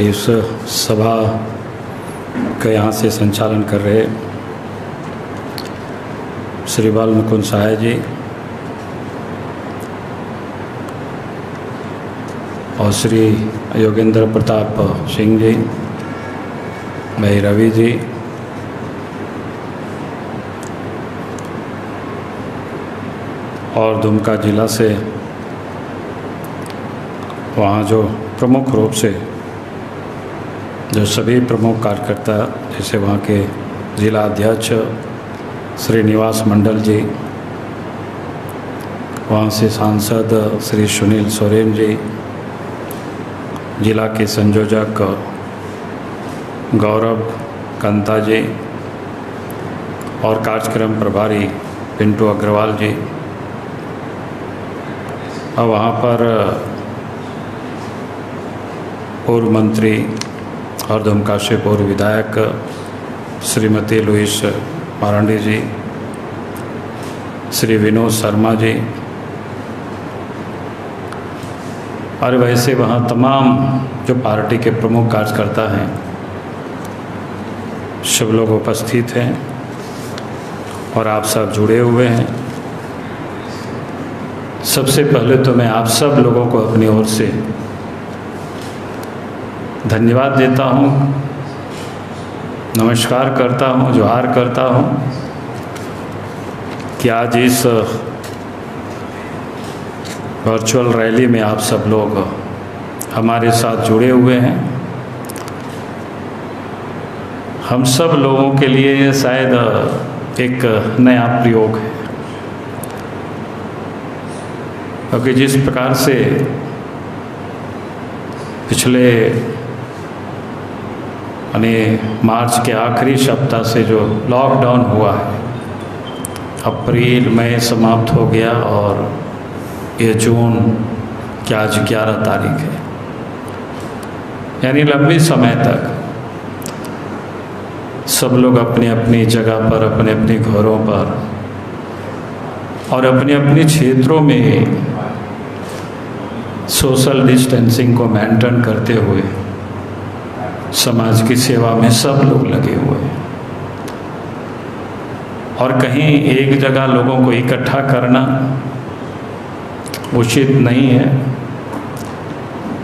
इस सभा का यहाँ से संचालन कर रहे श्री बाल मुकुंद सहाय जी और श्री योगेंद्र प्रताप सिंह जी, भाई रवि जी, और दुमका जिला से वहाँ जो प्रमुख रूप से जो सभी प्रमुख कार्यकर्ता, जैसे वहाँ के जिला अध्यक्ष, श्रीनिवास मंडल जी, वहाँ से सांसद श्री सुनील सोरेन जी, जिला के संयोजक गौरव कंता जी और कार्यक्रम प्रभारी पिंटू अग्रवाल जी। और वहाँ पर पूर्व मंत्री और दुमका से विधायक श्रीमती लुइस मारांडी जी, श्री विनोद शर्मा जी, और वैसे वहाँ तमाम जो पार्टी के प्रमुख कार्यकर्ता हैं, सब लोग उपस्थित हैं और आप सब जुड़े हुए हैं। सबसे पहले तो मैं आप सब लोगों को अपनी ओर से धन्यवाद देता हूँ। नमस्कार करता हूँ, जोहार करता हूँ कि आज इस वर्चुअल रैली में आप सब लोग हमारे साथ जुड़े हुए हैं। हम सब लोगों के लिए शायद एक नया प्रयोग है। क्योंकि जिस प्रकार से पिछले यानी मार्च के आखिरी सप्ताह से जो लॉकडाउन हुआ है, अप्रैल, मई समाप्त हो गया और ये जून की आज ग्यारह तारीख है। यानी लंबे समय तक सब लोग अपनी अपनी जगह पर अपने अपने घरों पर और अपने अपने क्षेत्रों में सोशल डिस्टेंसिंग को मेंटेन करते हुए समाज की सेवा में सब लोग लगे हुए हैं। और कहीं एक जगह लोगों को इकट्ठा करना उचित नहीं है।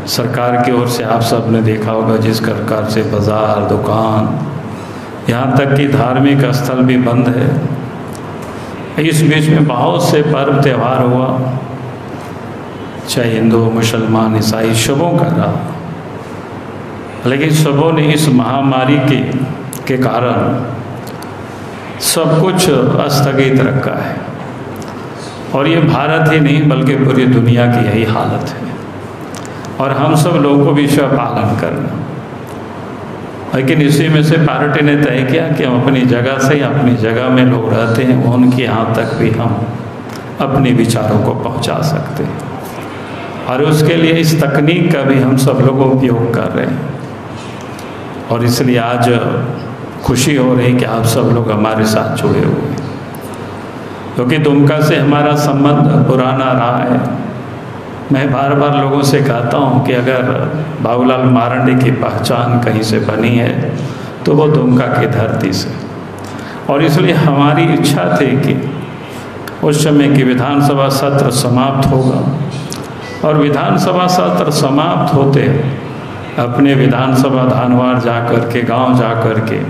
सरकार की ओर से आप सबने देखा होगा जिस प्रकार से बाज़ार, दुकान, यहाँ तक कि धार्मिक स्थल भी बंद है। इस बीच में बहुत से पर्व त्यौहार हुआ। चाहे हिंदू, मुसलमान, ईसाई सबों का रहा। लेकिन सबों ने इस महामारी के के कारण सब कुछ स्थगित रखा है। और ये भारत ही नहीं, बल्कि पूरी दुनिया की यही हालत है। और हम सब लोगों को भी इसका पालन करना। लेकिन इसी में से पार्टी ने तय किया कि हम अपनी जगह से, अपनी जगह में लोग रहते हैं, उनके यहाँ तक भी हम अपने विचारों को पहुँचा सकते हैं। और उसके लिए इस तकनीक का भी हम सब लोग उपयोग कर रहे हैं। और इसलिए आज खुशी हो रही कि आप सब लोग हमारे साथ जुड़े हुए क्योंकि दुमका से हमारा संबंध पुराना रहा है। मैं बार बार लोगों से कहता हूँ कि अगर बाबूलाल मारंडी की पहचान कहीं से बनी है तो वो दुमका की धरती से। और इसलिए हमारी इच्छा थी कि उस समय की विधानसभा सत्र समाप्त होगा। और विधानसभा सत्र समाप्त होते अपने विधानसभा धानवार जा कर के, गाँव जा कर के।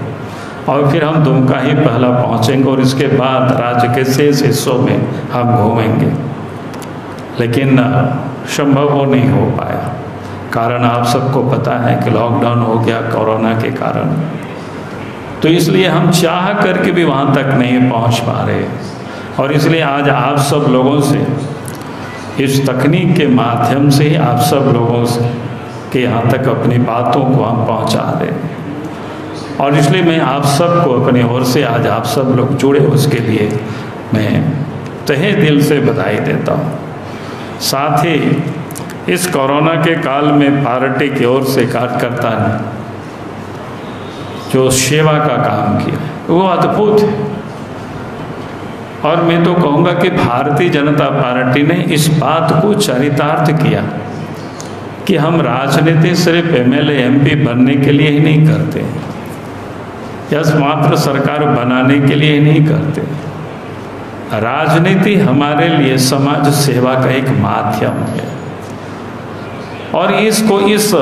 और फिर हम दुमका ही पहला पहुँचेंगे और इसके बाद राज्य के शेष हिस्सों में हम घूमेंगे। लेकिन संभव वो नहीं हो पाया। कारण आप सबको पता है कि लॉकडाउन हो गया कोरोना के कारण। तो इसलिए हम चाह करके भी वहाँ तक नहीं पहुँच पा रहे और इसलिए आज आप सब लोगों से, इस तकनीक के माध्यम से ही आप सब लोगों से के यहाँ तक अपनी बातों को हम पहुँचा रहे और इसलिए मैं आप सबको अपनी ओर से आज आप सब लोग जुड़े उसके लिए मैं तहे दिल से बधाई देता हूँ। साथ ही इस कोरोना के काल में पार्टी की ओर से कार्यकर्ता ने जो सेवा का काम किया, वो अद्भुत है। और मैं तो कहूँगा कि भारतीय जनता पार्टी ने इस बात को चरितार्थ किया। कि हम राजनीति सिर्फ़ एमएलए, एमपी बनने के लिए ही नहीं करते या मात्र सरकार बनाने के लिए ही नहीं करते। राजनीति हमारे लिए समाज सेवा का एक माध्यम है। और इसको, इस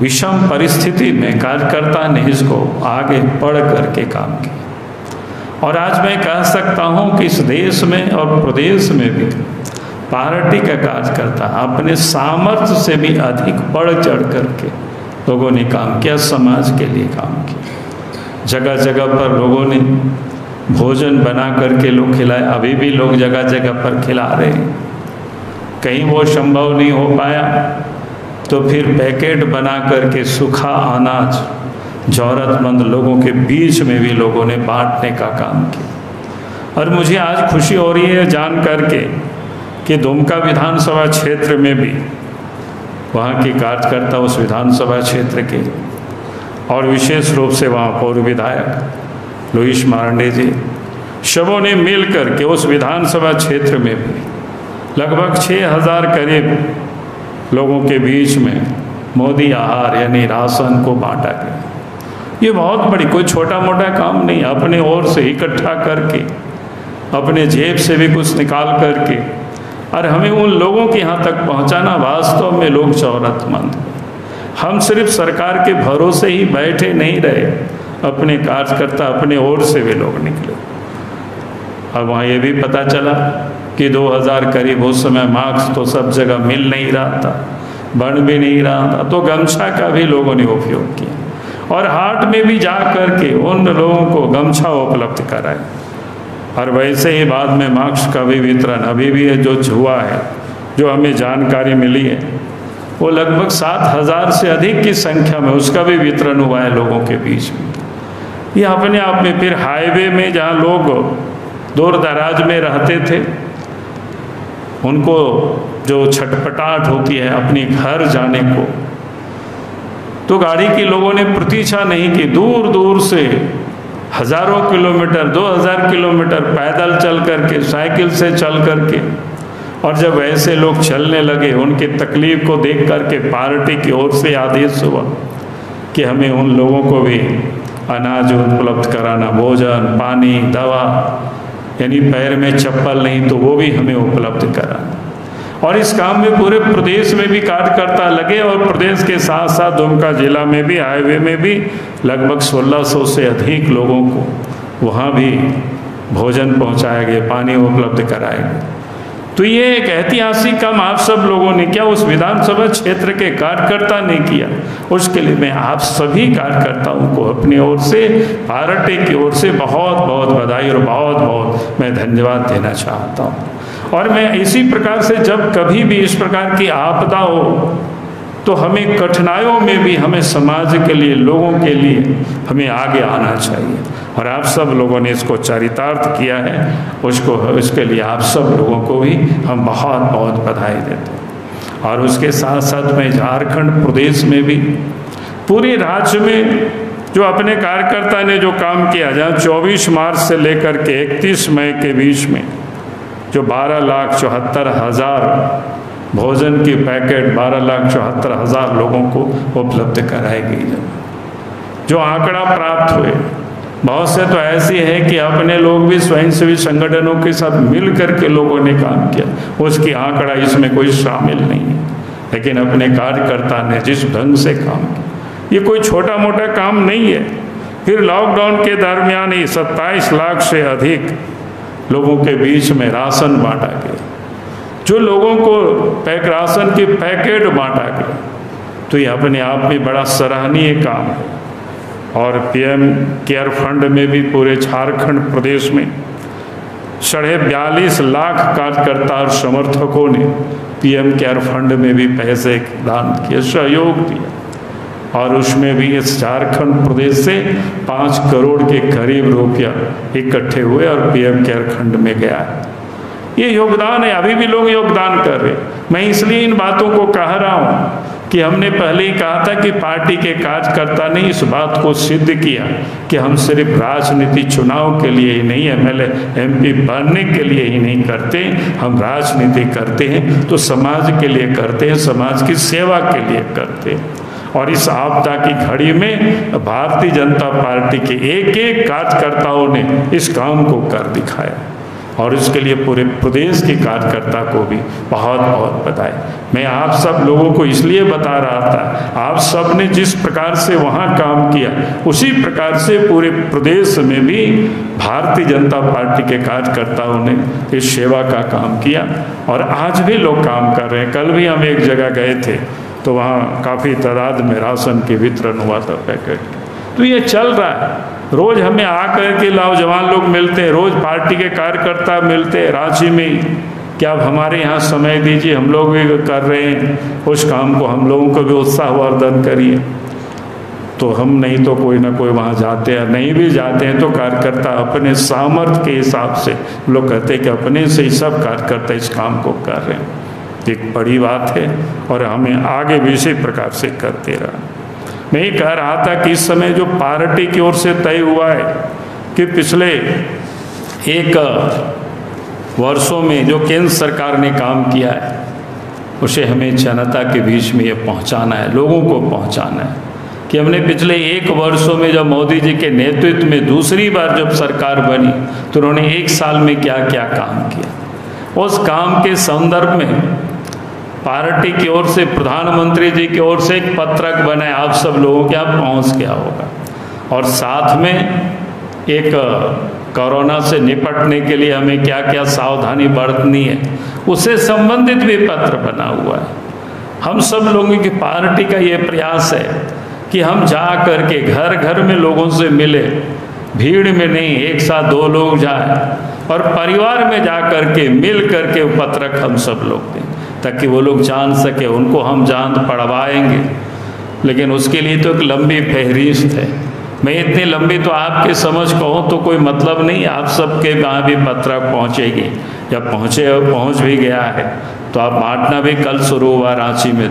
विषम परिस्थिति में कार्यकर्ता ने इसको आगे बढ़ करके काम किया। और आज मैं कह सकता हूँ कि इस देश में और प्रदेश में भी पार्टी का कार्यकर्ता अपने सामर्थ्य से भी अधिक बढ़ चढ़ करके लोगों ने काम किया, समाज के लिए काम किया। जगह जगह पर लोगों ने भोजन बना करके लोग खिलाए, अभी भी लोग जगह जगह पर खिला रहे हैं। कहीं वो संभव नहीं हो पाया तो फिर पैकेट बना करके सूखा अनाज, ज़रूरतमंद लोगों के बीच में भी लोगों ने बांटने का काम किया। और मुझे आज खुशी हो रही है जान करके कि दुमका विधानसभा क्षेत्र में भी वहाँ के कार्यकर्ता उस विधानसभा क्षेत्र के और विशेष रूप से वहाँ पूर्व विधायक लुईस मारंडे जी, सबों ने मिल कर के उस विधानसभा क्षेत्र में भी लगभग छः हज़ार करीब लोगों के बीच में मोदी आहार यानी राशन को बांटा गया। ये बहुत बड़ी, कोई छोटा मोटा काम नहीं, अपने ओर से इकट्ठा करके, अपने जेब से भी कुछ निकाल करके और हमें उन लोगों के यहाँ तक पहुँचाना वास्तव में लोग जरूरतमंद हम सिर्फ़ सरकार के भरोसे ही बैठे नहीं रहे। अपने कार्यकर्ता अपने ओर से भी लोग निकले। और वहाँ ये भी पता चला कि 2000 करीब उस समय मार्क्स तो सब जगह मिल नहीं रहा था, बन भी नहीं रहा था तो गमछा का भी लोगों ने उपयोग किया। और हाट में भी जा करके उन लोगों को गमछा उपलब्ध कराए और वैसे ही बाद में मार्क्स का भी वितरण अभी भी है, जो हुआ है, जो हमें जानकारी मिली है, वो लगभग सात हज़ार से अधिक की संख्या में उसका भी वितरण हुआ है लोगों के बीच में। ये अपने आप में फिर हाईवे में जहाँ लोग दूर दराज में रहते थे, उनको जो छटपटाहट होती है अपने घर जाने को तो गाड़ी के लोगों ने प्रतीक्षा नहीं की दूर दूर से हज़ारों किलोमीटर, दो हज़ार किलोमीटर पैदल चल करके, साइकिल से चल करके, और जब ऐसे लोग चलने लगे, उनके तकलीफ़ को देख करके पार्टी की ओर से आदेश हुआ कि हमें उन लोगों को भी अनाज उपलब्ध कराना, भोजन, पानी, दवा, यानी पैर में चप्पल नहीं तो वो भी हमें उपलब्ध कराना। और इस काम में पूरे प्रदेश में भी कार्यकर्ता लगे और प्रदेश के साथ साथ दुमका जिला में भी, हाईवे में भी लगभग 1600 से अधिक लोगों को वहाँ भी भोजन पहुँचाया गया, पानी उपलब्ध गया। तो ये एक ऐतिहासिक काम आप सब लोगों ने किया, उस विधानसभा क्षेत्र के कार्यकर्ता ने किया। उसके लिए मैं आप सभी कार्यकर्ताओं को अपनी ओर से, पार्टी की ओर से बहुत बहुत बधाई और बहुत बहुत मैं धन्यवाद देना चाहता हूँ। और मैं इसी प्रकार से जब कभी भी इस प्रकार की आपदा हो तो हमें कठिनाइयों में भी हमें समाज के लिए, लोगों के लिए हमें आगे आना चाहिए। और आप सब लोगों ने इसको चरितार्थ किया है, उसको, उसके लिए आप सब लोगों को भी हम बहुत बहुत बधाई देते हैं। और उसके साथ साथ में झारखंड प्रदेश में भी, पूरे राज्य में जो अपने कार्यकर्ता ने जो काम किया, जहाँ 24 मार्च से लेकर के 31 मई के बीच में जो बारह लाख चौहत्तर हज़ार भोजन की पैकेट बारह लाख चौहत्तर हज़ार लोगों को उपलब्ध कराई गई जब जो आंकड़ा प्राप्त हुए, बहुत से तो ऐसी है कि अपने लोग भी स्वयंसेवी संगठनों के साथ मिल करके लोगों ने काम किया। उसकी आंकड़ा इसमें कोई शामिल नहीं है। लेकिन अपने कार्यकर्ता ने जिस ढंग से काम किया, ये कोई छोटा मोटा काम नहीं है। फिर लॉकडाउन के दरमियान ही सत्ताईस लाख से अधिक लोगों के बीच में राशन बांटा गया। जो लोगों को पैक राशन के पैकेट बांटा गया तो ये अपने आप में बड़ा सराहनीय काम है। और पीएम केयर फंड में भी पूरे झारखंड प्रदेश में साढ़े बयालीस लाख कार्यकर्ता और समर्थकों ने पीएम केयर फंड में भी पैसे दान किए, सहयोग दिया। और उसमें भी इस झारखंड प्रदेश से पाँच करोड़ के करीब रुपया इकट्ठे हुए और पीएम केयर खंड में गया ये योगदान है, अभी भी लोग योगदान कर रहे मैं इसलिए इन बातों को कह रहा हूँ कि हमने पहले ही कहा था कि पार्टी के कार्यकर्ता ने इस बात को सिद्ध किया कि हम सिर्फ़ राजनीति चुनाव के लिए ही नहीं एम एमएलए, एमपी बनने के लिए ही नहीं करते हम राजनीति करते हैं तो समाज के लिए करते हैं, समाज की सेवा के लिए करते हैं। और इस आपदा की घड़ी में भारतीय जनता पार्टी के एक एक कार्यकर्ताओं ने इस काम को कर दिखाया और इसके लिए पूरे प्रदेश के कार्यकर्ता को भी बहुत बहुत बधाई। मैं आप सब लोगों को इसलिए बता रहा था, आप सबने जिस प्रकार से वहाँ काम किया, उसी प्रकार से पूरे प्रदेश में भी भारतीय जनता पार्टी के कार्यकर्ताओं ने इस सेवा का काम किया और आज भी लोग काम कर रहे हैं। कल भी हम एक जगह गए थे तो वहाँ काफ़ी तादाद में राशन के वितरण हुआ था पैकेट। तो ये चल रहा है। रोज़ हमें आकर के नौजवान लोग मिलते हैं, रोज़ पार्टी के कार्यकर्ता मिलते हैं, रांची में क्या आप हमारे यहाँ समय दीजिए, हम लोग भी कर रहे हैं, उस काम को हम लोगों को भी उत्साहवर्धन करिए। तो हम नहीं तो कोई ना कोई वहाँ जाते हैं, नहीं भी जाते हैं तो कार्यकर्ता अपने सामर्थ्य के हिसाब से लोग कहते हैं कि अपने से ही सब कार्यकर्ता इस काम को कर रहे हैं। एक बड़ी बात है और हमें आगे भी इसी प्रकार से करते रहा मैं कह रहा था कि इस समय जो पार्टी की ओर से तय हुआ है कि पिछले एक वर्षों में जो केंद्र सरकार ने काम किया है, उसे हमें जनता के बीच में ये पहुंचाना है, लोगों को पहुंचाना है कि हमने पिछले एक वर्षों में जब मोदी जी के नेतृत्व में दूसरी बार जब सरकार बनी तो उन्होंने एक साल में क्या क्या काम किया। उस काम के संदर्भ में पार्टी की ओर से, प्रधानमंत्री जी की ओर से एक पत्रक बने आप सब लोगों के, आप पहुँच गया होगा। और साथ में एक कोरोना से निपटने के लिए हमें क्या क्या सावधानी बरतनी है, उससे संबंधित भी पत्र बना हुआ है। हम सब लोगों की पार्टी का ये प्रयास है कि हम जा कर के घर घर में लोगों से मिले, भीड़ में नहीं, एक साथ दो लोग जाए, और परिवार में जा कर के मिल करके पत्रक हम सब लोग दें। ताकि वो लोग जान सके, उनको हम जान पढ़वाएँगे। लेकिन उसके लिए तो एक लंबी फहरिस्त है। मैं इतनी लंबी तो आपके समझ कहूँ तो कोई मतलब नहीं, आप सबके वहाँ भी पत्रक पहुँचेगी। जब पहुँचे और पहुँच भी गया है तो आप बांटना भी कल शुरू हुआ रांची में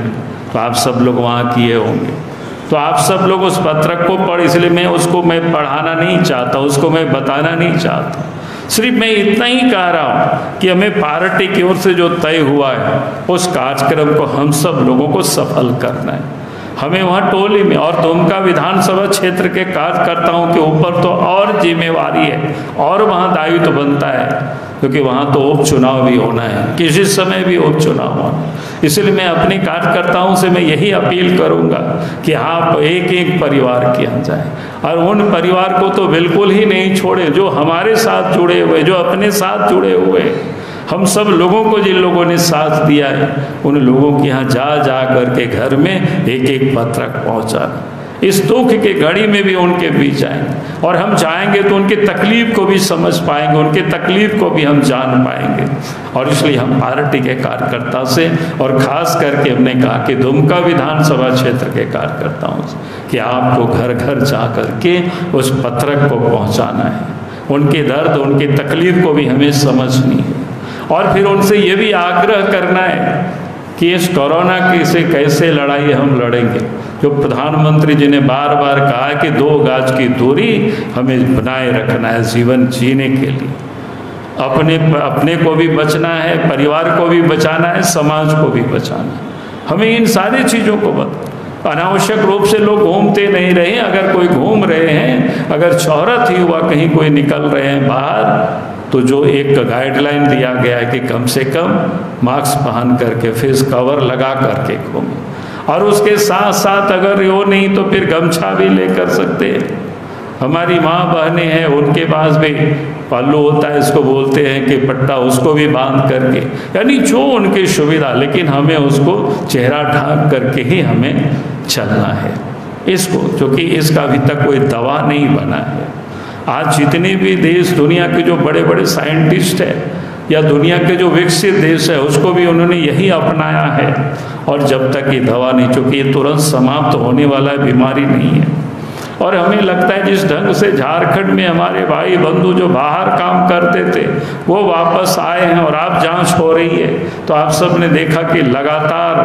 तो आप सब लोग वहाँ किए होंगे। तो आप सब लोग उस पत्रक को पढ़, इसलिए मैं उसको मैं पढ़ाना नहीं चाहता, उसको मैं बताना नहीं चाहता। सिर्फ़ मैं इतना ही कह रहा हूँ कि हमें पार्टी की ओर से जो तय हुआ है, उस कार्यक्रम को हम सब लोगों को सफल करना है। हमें वहाँ टोली में और दुमका विधानसभा क्षेत्र के कार्यकर्ताओं के ऊपर तो और जिम्मेवारी है, और वहाँ दायित्व तो बनता है, क्योंकि वहाँ तो उपचुनाव भी होना है, किसी समय भी उपचुनाव होना इसलिए मैं अपने कार्यकर्ताओं से मैं यही अपील करूँगा कि आप एक एक परिवार के यहाँ जाए। और उन परिवार को तो बिल्कुल ही नहीं छोड़े, जो हमारे साथ जुड़े हुए, जो अपने साथ जुड़े हुए। हम सब लोगों को जिन लोगों ने साथ दिया है, उन लोगों के यहाँ जा जा करके घर में एक एक पत्रक पहुँचाना। इस दुख के घड़ी में भी उनके बीच आएँगे और हम जाएँगे तो उनकी तकलीफ़ को भी समझ पाएँगे, उनके तकलीफ़ को भी हम जान पाएँगे। और इसलिए हम पार्टी के कार्यकर्ता से और ख़ास करके हमने कहा कि दुमका विधानसभा क्षेत्र के कार्यकर्ताओं से कि आपको घर घर जा कर के उस पत्रक को पहुँचाना है। उनके दर्द, उनकी तकलीफ़ को भी हमें समझनी है। और फिर उनसे ये भी आग्रह करना है कि इस कोरोना की से कैसे लड़ाई हम लड़ेंगे? जो प्रधानमंत्री जी ने बार बार कहा कि दो गाज की दूरी हमें बनाए रखना है जीवन जीने के लिए। अपने अपने को भी बचना है, परिवार को भी बचाना है, समाज को भी बचाना है। हमें इन सारी चीज़ों को बता, अनावश्यक रूप से लोग घूमते नहीं रहे। अगर कोई घूम रहे हैं, अगर शहरत ही हुआ, कहीं कोई निकल रहे हैं बाहर तो जो एक गाइडलाइन दिया गया है कि कम से कम मास्क पहन करके फेस कवर लगा करके घूमें। और उसके साथ साथ अगर वो नहीं तो फिर गमछा भी ले कर सकते हैं। हमारी माँ बहनें हैं, उनके पास भी पल्लू होता है, इसको बोलते हैं कि पट्टा उसको भी बाँध करके। यानी जो उनकी सुविधा, लेकिन हमें उसको चेहरा ढाक करके ही हमें चलना है। इसको, क्योंकि इसका अभी तक कोई दवा नहीं बना है। आज जितने भी देश दुनिया के जो बड़े बड़े साइंटिस्ट हैं, या दुनिया के जो विकसित देश है, उसको भी उन्होंने यही अपनाया है। और जब तक ये दवा नहीं चुकी, ये तुरंत समाप्त होने वाला बीमारी नहीं है। और हमें लगता है जिस ढंग से झारखंड में हमारे भाई बंधु जो बाहर काम करते थे, वो वापस आए हैं और आप जाँच हो रही है तो आप सबने देखा कि लगातार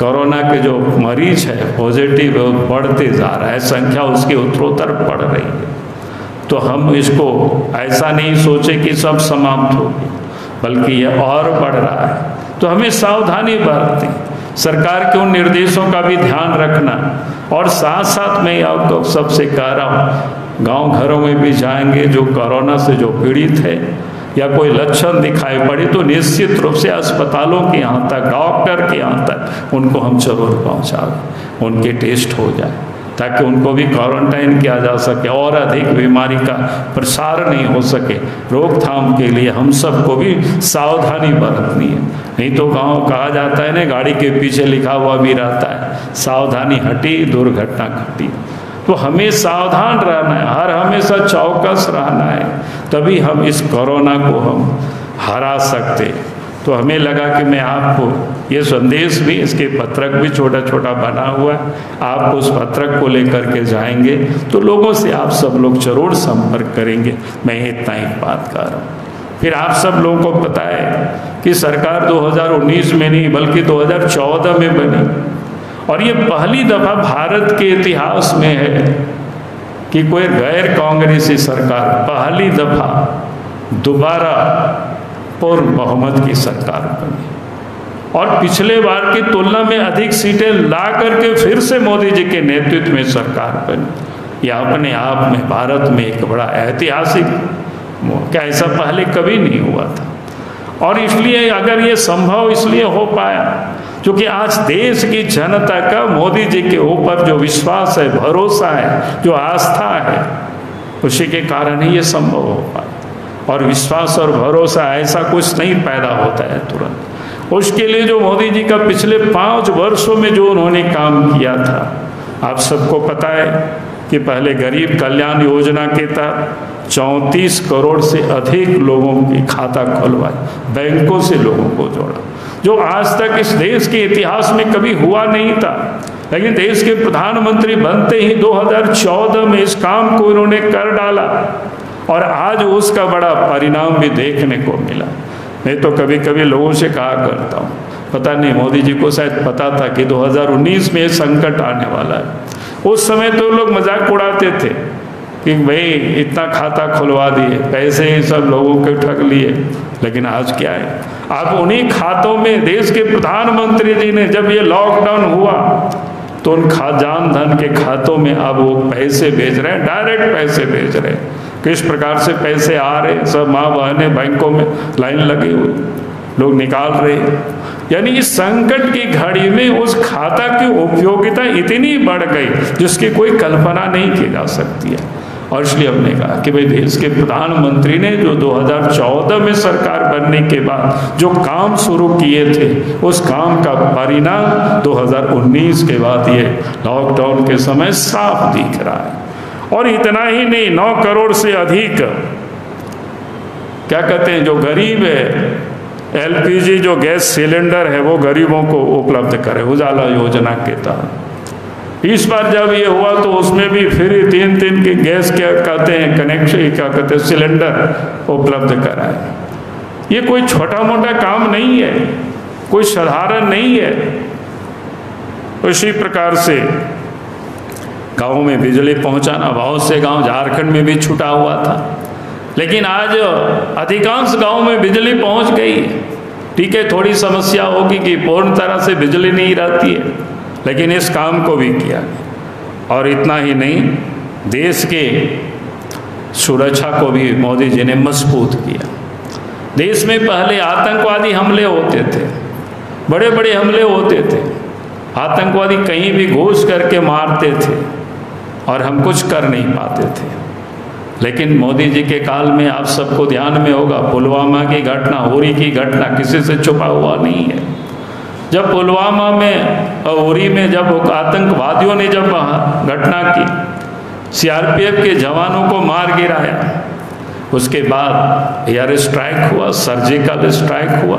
कोरोना के जो मरीज़ है, पॉजिटिव बढ़ते जा रहा है, संख्या उसकी उत्तरोत्तर बढ़ रही है। तो हम इसको ऐसा नहीं सोचे कि सब समाप्त हो बल्कि यह और बढ़ रहा है। तो हमें सावधानी बरतनी सरकार के उन निर्देशों का भी ध्यान रखना। और साथ साथ मैं आपको सबसे कह रहा हूँ, गाँव घरों में भी जाएँगे जो कोरोना से जो पीड़ित है, या कोई लक्षण दिखाई पड़े तो निश्चित रूप से अस्पतालों के यहाँ तक, डॉक्टर के यहाँ तक, उनको हम ज़रूर पहुँचा उनके टेस्ट हो जाए। ताकि उनको भी क्वारंटाइन किया जा सके और अधिक बीमारी का प्रसार नहीं हो सके। रोकथाम के लिए हम सबको भी सावधानी बरतनी है। नहीं तो गाँव कहा जाता है ना, गाड़ी के पीछे लिखा हुआ भी रहता है, सावधानी हटी, दुर्घटना घटी। तो हमें सावधान रहना है, हर हमेशा चौकस रहना है, तभी हम इस कोरोना को हम हरा सकते। तो हमें लगा कि मैं आपको ये संदेश भी, इसके पत्रक भी छोटा छोटा बना हुआ है। आप उस पत्रक को लेकर के जाएँगे तो लोगों से आप सब लोग ज़रूर संपर्क करेंगे। मैं इतना ही बात कर रहा हूँ। फिर आप सब लोगों को पता है कि सरकार 2019 में नहीं, बल्कि 2014 में बनी। और ये पहली दफ़ा भारत के इतिहास में है कि कोई गैर कांग्रेसी सरकार पहली दफ़ा दोबारा पूर्ण बहुमत की सरकार बनी और पिछले बार की तुलना में अधिक सीटें ला करके फिर से मोदी जी के नेतृत्व में सरकार बनी। यह अपने आप में भारत में एक बड़ा ऐतिहासिक क्या ऐसा पहले कभी नहीं हुआ था। और इसलिए अगर ये संभव इसलिए हो पाया, क्योंकि आज देश की जनता का मोदी जी के ऊपर जो विश्वास है, भरोसा है, जो आस्था है, उसी के कारण ही ये संभव हो पाया। और विश्वास और भरोसा, ऐसा कुछ नहीं पैदा होता है तुरंत। उसके लिए जो मोदी जी का पिछले पाँच वर्षों में जो उन्होंने काम किया था, आप सबको पता है कि पहले गरीब कल्याण योजना के तहत चौंतीस करोड़ से अधिक लोगों की खाता खुलवाए बैंकों से लोगों को जोड़ा। जो आज तक इस देश के इतिहास में कभी हुआ नहीं था, लेकिन देश के प्रधानमंत्री बनते ही 2014 में इस काम को इन्होंने कर डाला। और आज उसका बड़ा परिणाम भी देखने को मिला। नहीं तो कभी कभी लोगों से कहा करता हूँ, पता नहीं, मोदी जी को शायद पता था कि 2019 में संकट आने वाला है। उस समय तो लोग मज़ाक उड़ाते थे कि भाई इतना खाता खुलवा दिए, पैसे ही सब लोगों के ठग लिए, लेकिन आज क्या है? आप उन्हीं खातों में देश के प्रधानमंत्री जी ने जब ये लॉकडाउन हुआ तो उन खा जान धन के खातों में अब वो पैसे भेज रहे हैं डायरेक्ट पैसे भेज रहे हैं। किस प्रकार से पैसे आ रहे, सब माँ बहनें बैंकों में लाइन लगी हुई, लोग निकाल रहे। यानी इस संकट की घड़ी में उस खाता की उपयोगिता इतनी बढ़ गई, जिसकी कोई कल्पना नहीं की जा सकती है। और इसलिए हमने कहा कि भाई देश के प्रधानमंत्री ने जो 2014 में सरकार बनने के बाद जो काम शुरू किए थे, उस काम का परिणाम 2019 के बाद ये लॉकडाउन के समय साफ़ दिख रहा है। और इतना ही नहीं, नौ करोड़ से अधिक। क्या कहते हैं, जो गरीब है, एलपीजी जो गैस सिलेंडर है, वो गरीबों को उपलब्ध करे, उजाला योजना के तहत। इस बार जब ये हुआ तो उसमें भी फिर तीन तीन की गैस, क्या कहते हैं, कनेक्शन, क्या कहते हैं, सिलेंडर उपलब्ध कराए। ये कोई छोटा मोटा काम नहीं है, कोई साधारण नहीं है। उसी प्रकार से गाँव में बिजली पहुंचाना, बहुत से गाँव झारखंड में भी छुटा हुआ था। लेकिन आज अधिकांश गाँव में बिजली पहुँच गई। ठीक है, थोड़ी समस्या होगी कि पूर्ण तरह से बिजली नहीं रहती है, लेकिन इस काम को भी किया और इतना ही नहीं, देश के सुरक्षा को भी मोदी जी ने मज़बूत किया। देश में पहले आतंकवादी हमले होते थे बड़े बड़े हमले होते थे। आतंकवादी कहीं भी घुस करके मारते थे। और हम कुछ कर नहीं पाते थे। लेकिन मोदी जी के काल में आप सबको ध्यान में होगा, पुलवामा की घटना उरी की घटना किसी से छुपा हुआ नहीं है। जब पुलवामा में और उरी में जब आतंकवादियों ने जब घटना की, सीआरपीएफ के जवानों को मार गिराया, उसके बाद एयर स्ट्राइक हुआ, सर्जिकल स्ट्राइक हुआ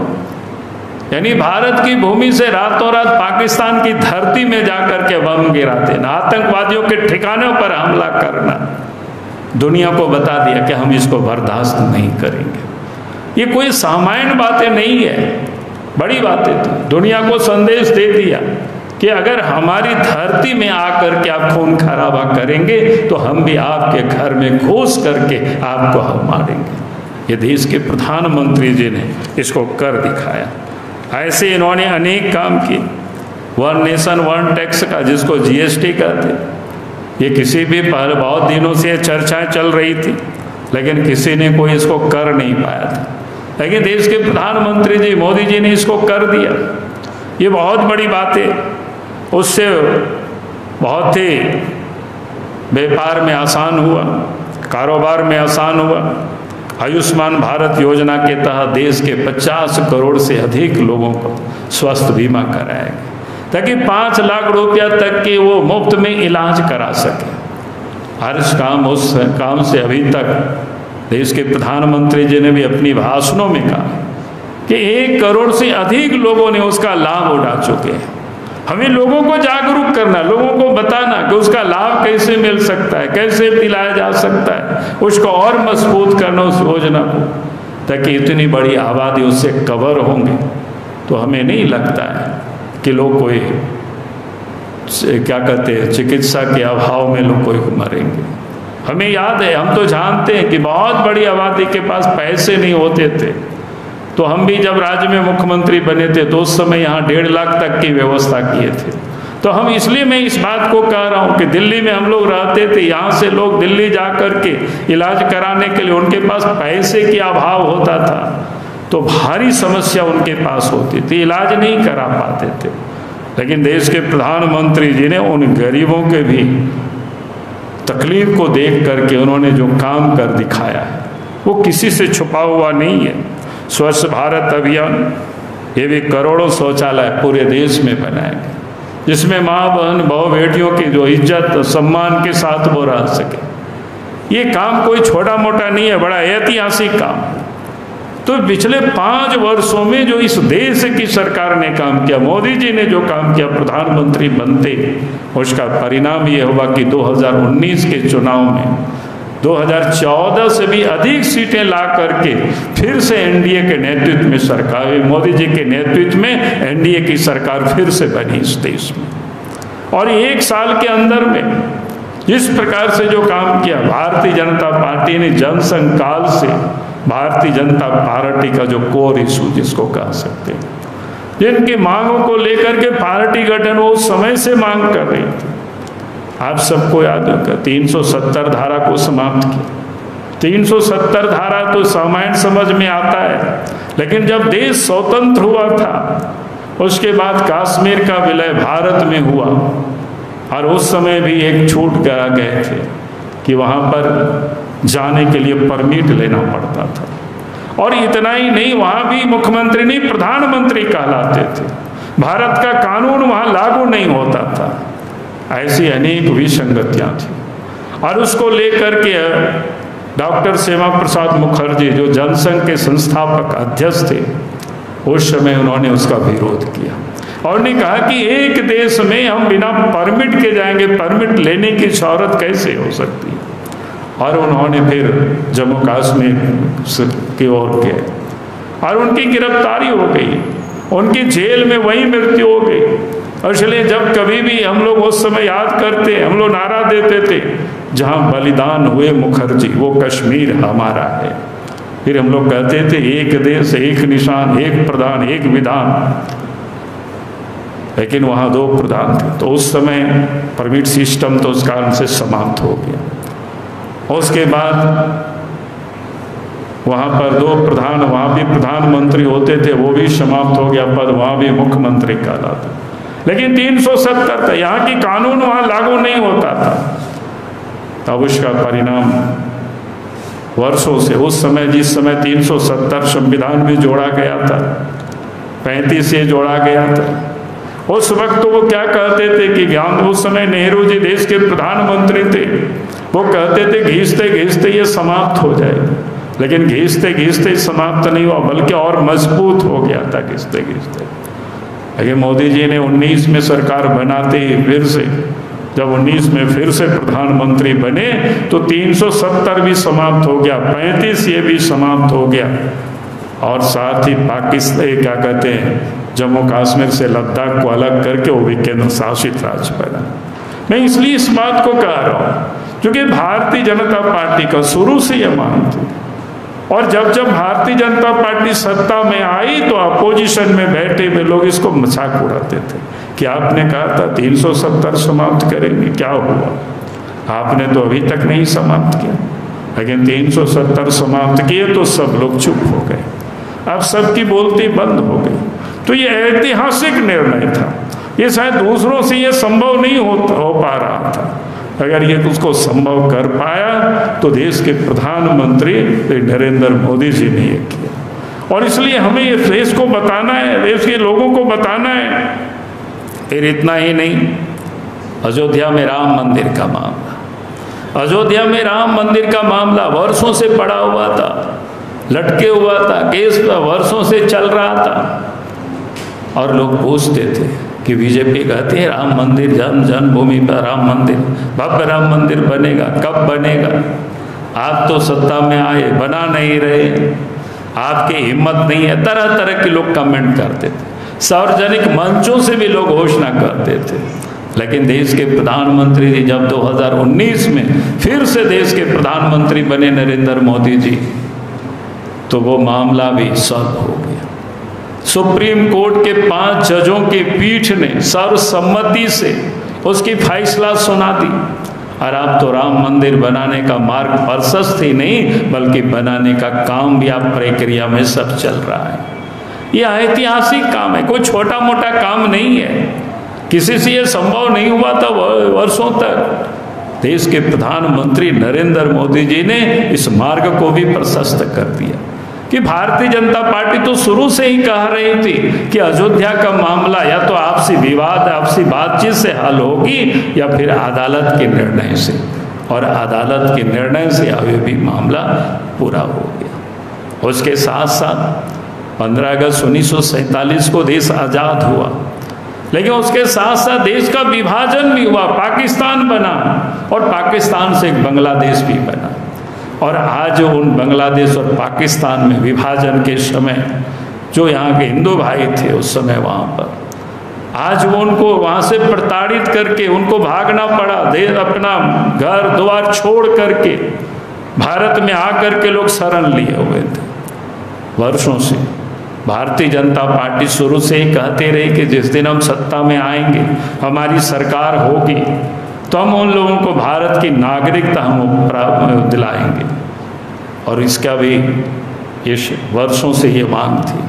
यानी भारत की भूमि से रातों रात पाकिस्तान की धरती में जाकर के बम गिराते ना आतंकवादियों के ठिकानों पर हमला करना। दुनिया को बता दिया कि हम इसको बर्दाश्त नहीं करेंगे। ये कोई सामान्य बातें नहीं है। बड़ी बातें थी दुनिया को संदेश दे दिया कि अगर हमारी धरती में आकर के आप खून खराबा करेंगे तो हम भी आपके घर में घुस करके आपको हम मारेंगे। ये देश के प्रधानमंत्री जी ने इसको कर दिखाया। ऐसे इन्होंने अनेक काम किए। वन नेशन, वन टैक्स का, जिसको जीएसटी कहते ये किसी भी पहले बहुत दिनों से चर्चाएँ चल रही थी, लेकिन किसी ने कोई इसको कर नहीं पाया था। लेकिन देश के प्रधानमंत्री जी, मोदी जी ने इसको कर दिया। ये बहुत बड़ी बात है। उससे बहुत ही व्यापार में आसान हुआ, कारोबार में आसान हुआ। आयुष्मान भारत योजना के तहत देश के 50 करोड़ से अधिक लोगों को स्वास्थ्य बीमा कराया गया ताकि पाँच लाख रुपया तक के वो मुफ़्त में इलाज करा सके। हर काम उस काम से अभी तक देश के प्रधानमंत्री जी ने भी अपनी भाषणों में कहा कि एक करोड़ से अधिक लोगों ने उसका लाभ उठा चुके हैं। हमें लोगों को जागरूक करना, लोगों को बताना कि उसका लाभ कैसे मिल सकता है, कैसे दिलाया जा सकता है। उसको और मज़बूत करना उस योजना को, ताकि इतनी बड़ी आबादी उससे कवर होंगे। तो हमें नहीं लगता है कि लोग कोई क्या कहते हैं, चिकित्सा के अभाव में लोग कोई मरेंगे। हमें याद है, हम तो जानते हैं कि बहुत बड़ी आबादी के पास पैसे नहीं होते थे। तो हम भी जब राज्य में मुख्यमंत्री बने थे तो उस समय यहाँ डेढ़ लाख तक की व्यवस्था किए थे। तो हम इसलिए मैं इस बात को कह रहा हूँ कि दिल्ली में हम लोग रहते थे, यहाँ से लोग दिल्ली जा कर के इलाज कराने के लिए उनके पास पैसे की अभाव होता था तो भारी समस्या उनके पास होती थी, इलाज नहीं करा पाते थे। लेकिन देश के प्रधानमंत्री जी ने उन गरीबों के भी तकलीफ़ को देख करके उन्होंने जो काम कर दिखाया है, वो किसी से छुपा हुआ नहीं है। स्वच्छ भारत अभियान, ये भी करोड़ों शौचालय पूरे देश में बनाए गए। जिसमें माँ, बहन, बहु, बेटियों की जो इज़्ज़त, सम्मान के साथ वो रह सके। ये काम कोई छोटा मोटा नहीं है, बड़ा ऐतिहासिक काम। तो पिछले पाँच वर्षों में जो इस देश की सरकार ने काम किया, मोदी जी ने जो काम किया, प्रधानमंत्री बनते, उसका परिणाम ये होगा कि 2019 के चुनाव में 2014 से भी अधिक सीटें ला करके फिर से एनडीए के नेतृत्व में सरकार, मोदी जी के नेतृत्व में एनडीए की सरकार फिर से बनी इस देश में। और एक साल के अंदर में जिस प्रकार से जो काम किया, भारतीय जनता पार्टी ने जनसंघ काल से भारतीय जनता पार्टी का जो कोर इशू, जिसको कह सकते हैं, जिनकी मांगों को लेकर के पार्टी गठन वो समय से मांग कर रही थी। आप सबको याद होगा 370 धारा को समाप्त किया। 370 धारा तो सामान्य समझ में आता है, लेकिन जब देश स्वतंत्र हुआ था, उसके बाद कश्मीर का विलय भारत में हुआ, और उस समय भी एक छूट करा गए थे कि वहाँ पर जाने के लिए परमिट लेना पड़ता था। और इतना ही नहीं, वहाँ भी मुख्यमंत्री नहीं, प्रधानमंत्री कहलाते थे। भारत का कानून वहाँ लागू नहीं होता था। ऐसी अनेक विसंगतियाँ थी। और उसको लेकर के डॉक्टर श्यामा प्रसाद मुखर्जी, जो जनसंघ के संस्थापक अध्यक्ष थे, उस समय उन्होंने उसका विरोध किया और ने कहा कि एक देश में हम बिना परमिट के जाएँगे, परमिट लेने की शहरत कैसे हो सकती है? और उन्होंने फिर जम्मू कश्मीर की ओर गए और उनकी गिरफ्तारी हो गई, उनकी जेल में वही मृत्यु हो गई। और इसलिए जब कभी भी हम लोग उस समय याद करते, हम लोग नारा देते थे, जहाँ बलिदान हुए मुखर्जी, वो कश्मीर हमारा है। फिर हम लोग कहते थे, एक देश, एक निशान, एक प्रधान, एक विधान। लेकिन वहाँ दो प्रधान थे। तो उस समय परमिट सिस्टम तो उस कारण से समाप्त हो गया। उसके बाद वहाँ पर दो प्रधान, वहाँ भी प्रधानमंत्री होते थे, वो भी समाप्त हो गया। पद वहाँ भी मुख्यमंत्री कहलाता लेकिन 370 था। यहाँ की कानून वहाँ लागू नहीं होता था। तब उसका परिणाम वर्षों से, उस समय, जिस समय 370 संविधान में जोड़ा गया था, पैंतीस से जोड़ा गया था, उस वक्त तो वो क्या कहते थे कि ज्ञान, उस समय नेहरू जी देश के प्रधानमंत्री थे। वो कहते थे घीसते घीसते ये समाप्त हो जाए लेकिन घीसते घीसते समाप्त नहीं हुआ, बल्कि और मज़बूत हो गया था घीसते घीसते लेकिन मोदी जी ने 19 में सरकार बनाते ही फिर से, जब 19 में फिर से प्रधानमंत्री बने तो 370 भी समाप्त हो गया 35 ये भी समाप्त हो गया। और साथ ही पाकिस्तान क्या कहते हैं, जम्मू कश्मीर से लद्दाख को अलग करके वो भी केंद्र शासित राज्य बना। मैं इसलिए इस बात को कह रहा हूँ, क्योंकि भारतीय जनता पार्टी का शुरू से यह थी। और जब जब भारतीय जनता पार्टी सत्ता में आई तो अपोजिशन में बैठे हुए लोग इसको मज़ाक उड़ाते थे कि आपने कहा था तीन सौ सत्तर समाप्त करेंगे क्या हुआ? आपने तो अभी तक नहीं समाप्त किया। लेकिन तीन सौ सत्तर समाप्त किए तो सब लोग चुप हो गए। अब सबकी बोलती बंद हो गई। तो ये ऐतिहासिक निर्णय था। ये शायद दूसरों से ये संभव नहीं हो, हो पा रहा था। अगर ये उसको संभव कर पाया तो देश के प्रधानमंत्री नरेंद्र मोदी जी ने ये किया। और इसलिए हमें ये देश को बताना है, देश के लोगों को बताना है। फिर इतना ही नहीं, अयोध्या में राम मंदिर का मामला। अयोध्या में राम मंदिर का मामला वर्षों से पड़ा हुआ था, लटके हुआ था, केस वर्षों से चल रहा था, और लोग पूछते थे कि बीजेपी कहती है, राम मंदिर, जन्म जन्मभूमि पर राम मंदिर, भव्य राम मंदिर बनेगा, कब बनेगा? आप तो सत्ता में आए, बना नहीं रहे। आपकी हिम्मत नहीं है तरह तरह के लोग कमेंट करते थे। सार्वजनिक मंचों से भी लोग घोषणा करते थे। लेकिन देश के प्रधानमंत्री जी जब 2019 में फिर से देश के प्रधानमंत्री बने नरेंद्र मोदी जी तो वो मामला भी सॉल्व हो गया। सुप्रीम कोर्ट के पाँच जजों की पीठ ने सर्वसम्मति से उसकी फैसला सुना दी। और आप तो राम मंदिर बनाने का मार्ग प्रशस्त ही नहीं, बल्कि बनाने का काम भी आप प्रक्रिया में सब चल रहा है। यह ऐतिहासिक काम है, कोई छोटा मोटा काम नहीं है। किसी से यह संभव नहीं हुआ था वर्षों तक। देश के प्रधानमंत्री नरेंद्र मोदी जी ने इस मार्ग को भी प्रशस्त कर दिया। कि भारतीय जनता पार्टी तो शुरू से ही कह रही थी कि अयोध्या का मामला या तो आपसी विवाद, आपसी बातचीत से हल होगी या फिर अदालत के निर्णय से। और अदालत के निर्णय से अभी भी मामला पूरा हो गया। उसके साथ साथ 15 अगस्त उन्नीस को देश आज़ाद हुआ। लेकिन उसके साथ साथ देश का विभाजन भी हुआ, पाकिस्तान बना और पाकिस्तान से एक बांग्लादेश भी बना। और आज उन बांग्लादेश और पाकिस्तान में विभाजन के समय जो यहाँ के हिंदू भाई थे, उस समय वहाँ पर। आज वो उनको वहाँ से प्रताड़ित करके, उनको भागना पड़ा, दे अपना घर द्वार छोड़ करके भारत में आकर के लोग शरण लिए हुए थे। वर्षों से भारतीय जनता पार्टी शुरू से ही कहते रही कि जिस दिन हम सत्ता में आएँगे, हमारी सरकार होगी तो हम उन लोगों को भारत की नागरिकता हम दिलाएँगे। और इसका भी ये वर्षों से ये मांग थी।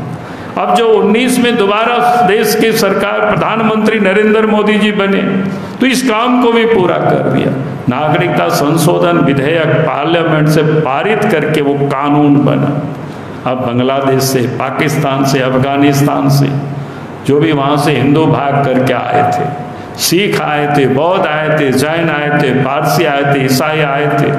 अब जो 19 में दोबारा देश की सरकार, प्रधानमंत्री नरेंद्र मोदी जी बने तो इस काम को भी पूरा कर दिया। नागरिकता संशोधन विधेयक पार्लियामेंट से पारित करके वो कानून बना। अब बांग्लादेश से, पाकिस्तान से, अफ़गानिस्तान से, जो भी वहाँ से हिंदू भाग करके आए थे सिख आए थे बौद्ध आए थे जैन आए थे पारसी आए थे ईसाई आए थे